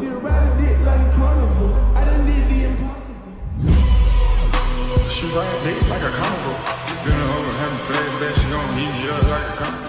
she ride a dick like a carnival. I done did the impossible. Dick like a carnival. A having flashback, she gon' eat up like a carnival.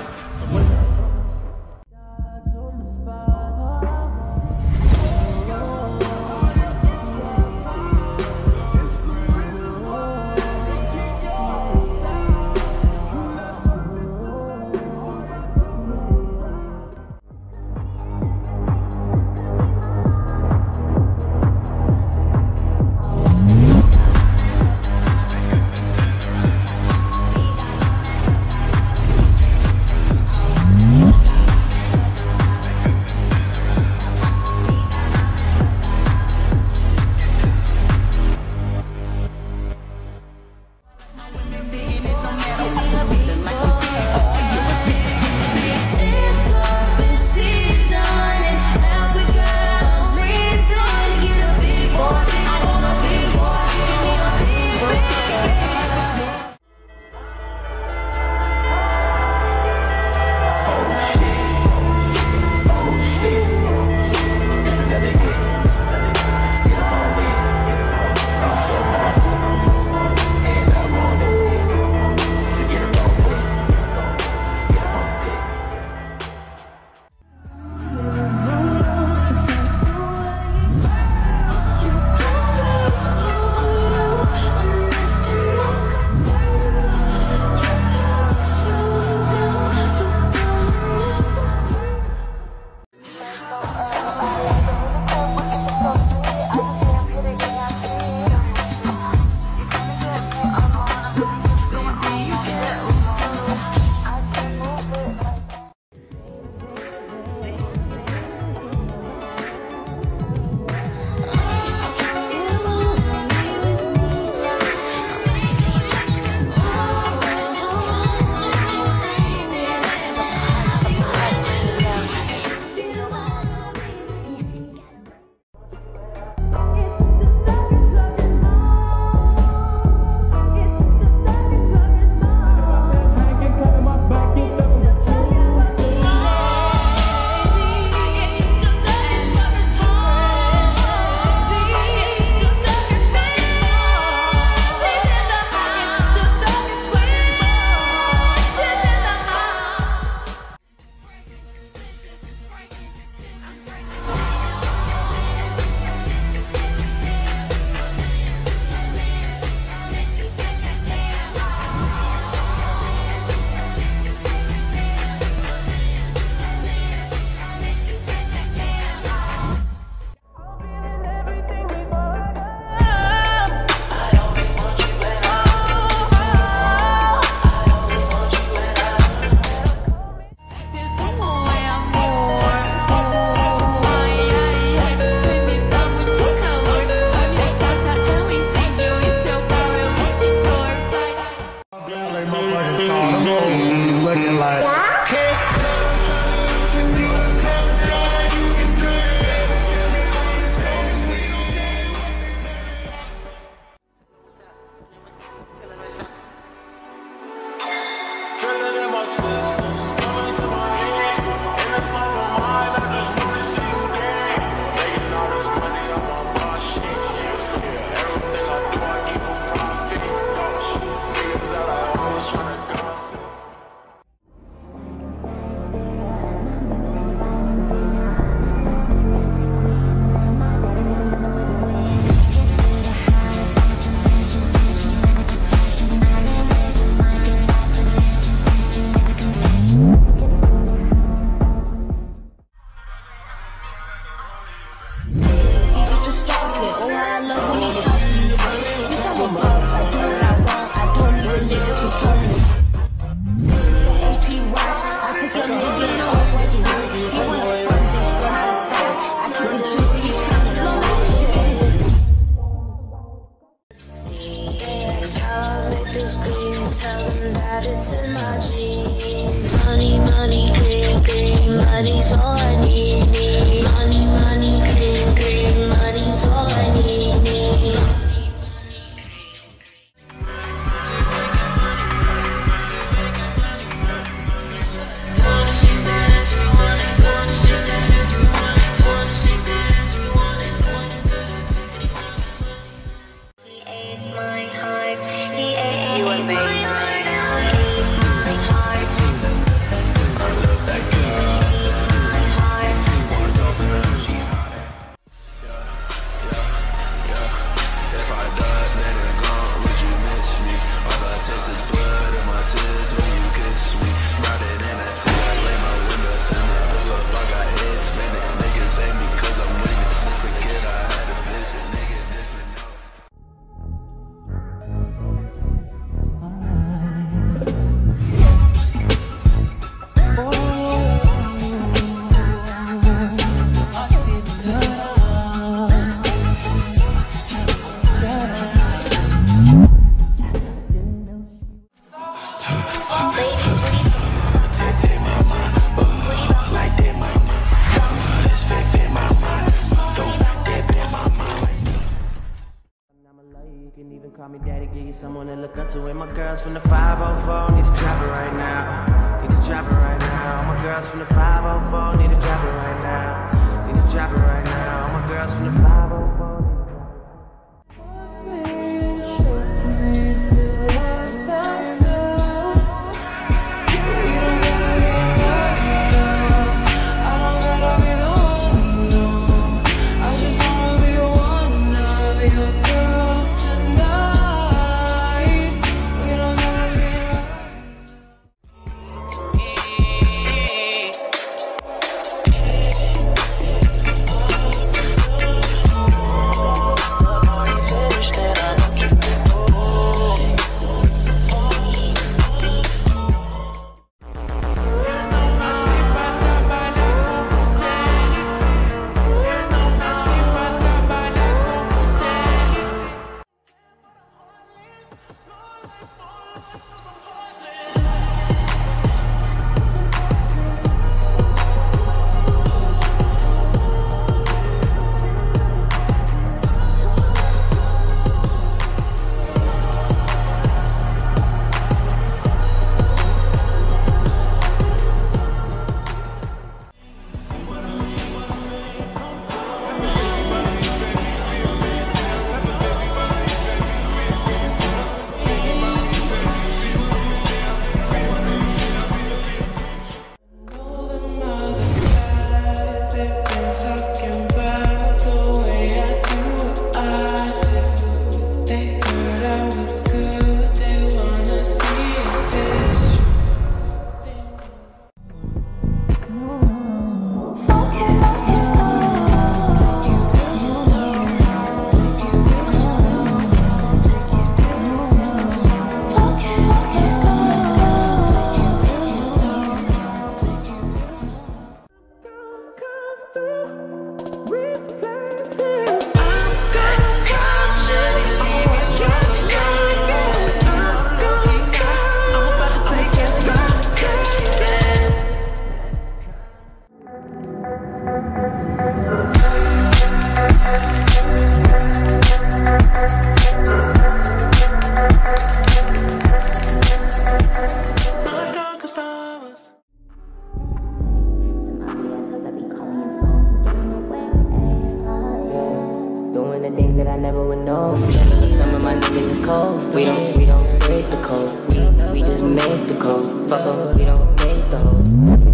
Feeling amazing. Give you someone to look up to. And my girls from the 504 need to drop it right now. Need to drop it right now. All my girls from the 504 need to drop it right now. Need to drop it right now. All my girls from the 504. Doing the things that I never would know. Some of my niggas is cold. We don't, we don't break the code. We, we just make the code. Fuck over, we don't make the hoes.